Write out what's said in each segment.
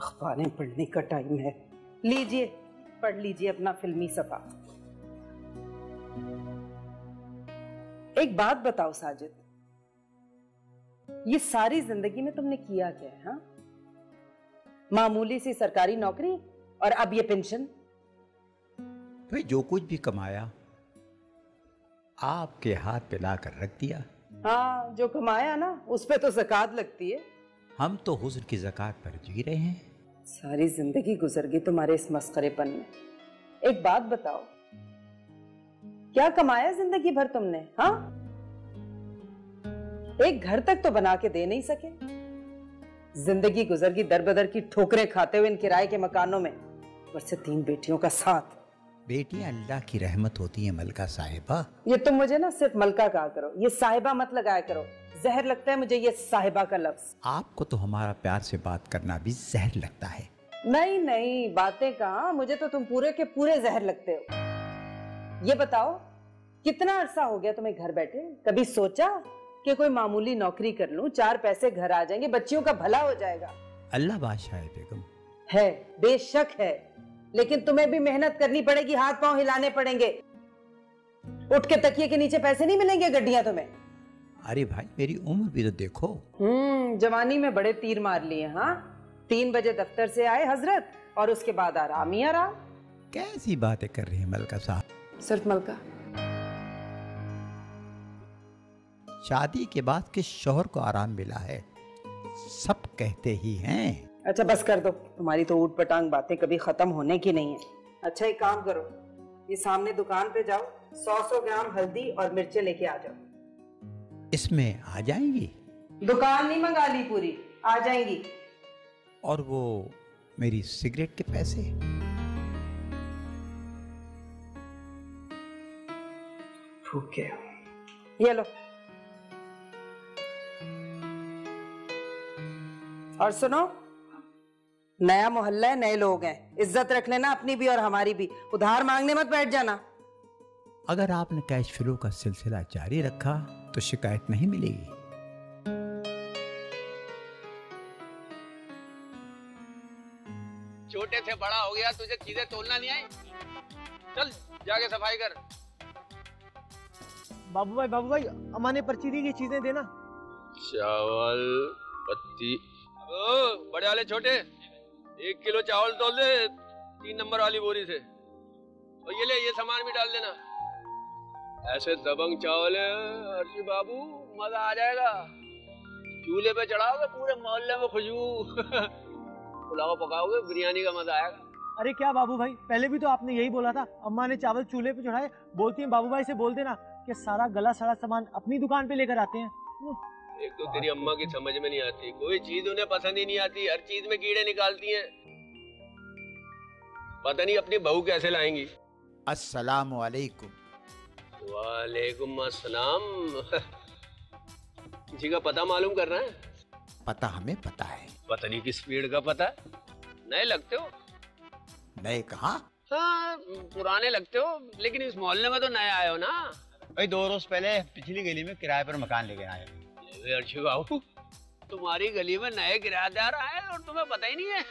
अखबारें पढ़ने का टाइम है। लीजिए पढ़ लीजिए अपना फिल्मी सफ़ा एक बात बताओ साजिद ये सारी ज़िंदगी में तुमने किया क्या है हा? मामूली सी सरकारी नौकरी और अब ये पेंशन? भाई जो कुछ भी कमाया आपके हाथ पे ला कर रख दिया। हाँ जो कमाया ना उस पे तो जक़ात लगती है। हम तो हुस्न की जक़ात पर जी रहे हैं। सारी ज़िंदगी गुजर गई तुम्हारे इस मस्करेपन में। एक बात बताओ क्या कमाया ज़िंदगी भर तुमने हाँ? एक घर तक तो बना के दे नहीं सके। ज़िंदगी गुजर गई दर बदर की ठोकरें खाते हुए इन किराए के मकानों में ऊपर से तीन बेटियों का साथ। बेटियाँ अल्लाह की रहमत होती है मलका साहिबा। ये तुम मुझे ना सिर्फ़ मलका कहा करो ये साहिबा मत लगाया करो। जहर लगता है मुझे ये साहिबा का लफ्ज। आपको तो हमारा प्यार से बात करना भी जहर लगता है। नहीं नहीं बातें कहा? मुझे तो तुम पूरे के पूरे जहर लगते हो। ये बताओ कितना अरसा हो गया तुम्हें घर बैठे? कभी सोचा कि कोई मामूली नौकरी कर लूँ चार पैसे घर आ जाएँगे बच्चियों का भला हो जाएगा? अल्लाह बादशाह है बेगम। है बेशक है लेकिन तुम्हें भी मेहनत करनी पड़ेगी हाथ पाँव हिलाने पड़ेंगे। उठ के तकिए के नीचे पैसे नहीं मिलेंगे गड्डियाँ तुम्हें। अरे भाई मेरी उम्र भी तो देखो। हम्म जवानी में बड़े तीर मार लिए हाँ? तीन बजे दफ्तर से आए हज़रत और उसके बाद आराम ही आराम। कैसी बातें कर रही है मलका साहब? सिर्फ़ मलका। शादी के बाद किस शोहर को आराम मिला है? सब कहते ही हैं। अच्छा बस कर दो। तुम्हारी तो ऊट पटांग बातें कभी खत्म होने की नहीं है। अच्छा एक काम करो। ये सामने दुकान पे जाओ सौ सौ ग्राम हल्दी और मिर्चे लेके आ जाओ। इसमें आ जाएँगी। दुकान नहीं मंगा ली पूरी आ जाएँगी। और वो मेरी सिगरेट के पैसे। फूके ये लो। और सुनो नया मोहल्ला है नए लोग हैं। इज़्ज़त रख लेना अपनी भी और हमारी भी। उधार मांगने मत बैठ जाना। अगर आपने कैश फ्लो का सिलसिला जारी रखा तो शिकायत नहीं मिलेगी। छोटे से बड़ा हो गया तुझे चीज़ें तोलना नहीं आई? चल जाके सफ़ाई कर। बाबू भाई बाबू भाई अम्मा ने पर्ची दी ये चीज़ें देना। चावल पत्ती। ओ बड़े वाले छोटे एक किलो चावल तोल दे तीन नंबर वाली बोरी से। और ये ले ये सामान भी डाल देना। ऐसे दबंग चावल है अर्शी बाबू मज़ा आ जाएगा। चूल्हे पे चढ़ाओगे पूरे मोहल्ले में खुशबू। पुलाव पकाओगे बिरयानी का मज़ा आएगा। अरे क्या बाबू भाई पहले भी तो आपने यही बोला था अम्मा ने चावल चूल्हे पे चढ़ाए बोलती है बाबू भाई से बोल देना कि सारा गला सारा सामान अपनी दुकान पे लेकर आते हैं। एक तो तेरी अम्मा की समझ में नहीं आती कोई चीज़ उन्हें पसंद ही नहीं आती हर चीज़ में कीड़े निकालती हैं। पता नहीं अपनी बहू कैसे लाएँगी। अस्सलाम वालेकुम वालेकुम अस्सलाम। किसी का पता मालूम कर रहा है? पता हमें पता है। पता नहीं किस फ़ील्ड का पता नए लगते हो? नए कहा? हाँ पुराने लगते हो लेकिन इस मोहल्ले में तो नए आए हो ना। भाई दो रोज पहले पिछली गली में किराए पर मकान लेके आए। अर्शी बाबू तुम्हारी गली में नए किराएदार आए और तुम्हें पता ही नहीं है।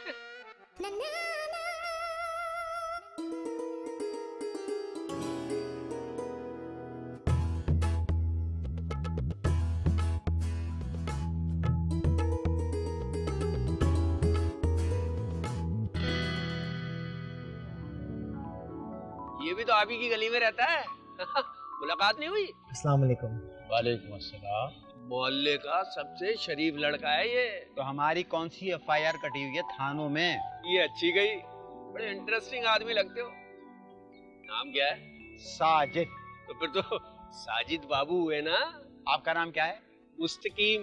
ये भी तो आप ही की गली में रहता है। मुलाकात नहीं हुई? अस्सलाम वालेकुम वालेकुम अस्सलाम। मोहल्ले का सबसे शरीफ लड़का है ये। तो हमारी कौन सी एफ़ आई आर कटी हुई है थानों में? ये अच्छी गई। बड़े इंटरेस्टिंग आदमी लगते हो। नाम क्या है? साजिद। तो फिर तो साजिद बाबू हुए ना। आपका नाम क्या है? मुस्तकीम।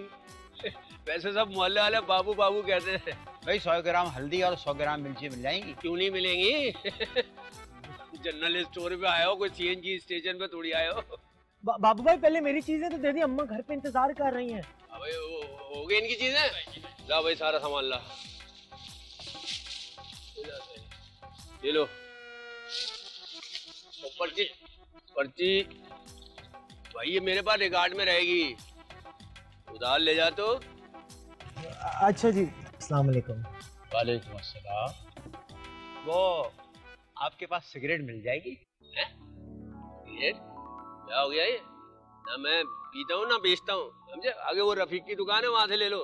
वैसे सब मोहल्ले वाले बाबू बाबू कहते हैं। भाई सौ ग्राम हल्दी और सौ ग्राम मिर्ची मिल जाएँगी। क्यों नहीं मिलेंगी? जनरल स्टोर पे आए हो कोई सीएनजी स्टेशन पे थोड़ी आए हो? बा, बाबू भाई पहले मेरी चीज़ें तो दे दी अम्मा घर पे इंतज़ार कर रही हैं। अबे हो, हो गई इनकी चीज़ें? ला भाई सारा सामान ला। ये लो। पर्ची पर्ची। भाई ये मेरे पास रिकॉर्ड में रहेगी। उधार ले जा तो। अच्छा जी। अस्सलाम वालेकुम वालेकुम अस्सलाम। वो आपके पास सिगरेट मिल जाएगी? ये? क्या हो गया ये? ना मैं पीता हूँ ना बेचता हूँ समझे? आगे वो रफीक की दुकान है वहाँ से ले लो।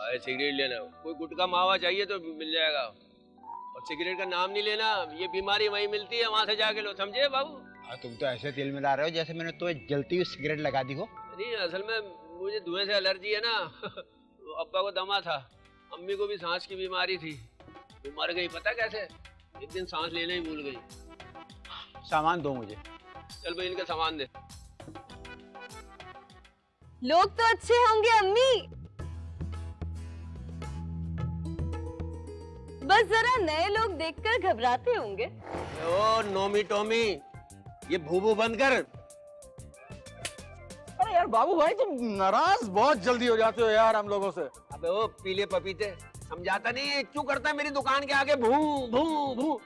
आए सिगरेट लेना कोई गुटका मावा चाहिए तो मिल जाएगा। और सिगरेट का नाम नहीं लेना ये बीमारी वहीं मिलती है वहाँ से जाके लो समझे बाबू? हाँ तुम तो ऐसे दिल मिला रहे हो जैसे मैंने तो जलती हुई सिगरेट लगा दी हो। नहीं असल में मुझे धुएँ से एलर्जी है ना। अब्बा को दमा था। अम्मी को भी सांस की बीमारी थी। वो मर गई पता कैसे? एक दिन सांस लेना ही भूल गई। सामान दो मुझे। चल भाई इनका सामान दे। लोग तो अच्छे होंगे अम्मी। बस जरा नए लोग देखकर घबराते होंगे। ओ नोमी टोमी ये भूबू बंद कर अरे यार बाबू भाई तुम नाराज़ बहुत जल्दी हो जाते हो यार हम लोगों से। अबे ओ पीले पपीते। समझाता नहीं क्यों करता है मेरी दुकान के आगे भू भू भू।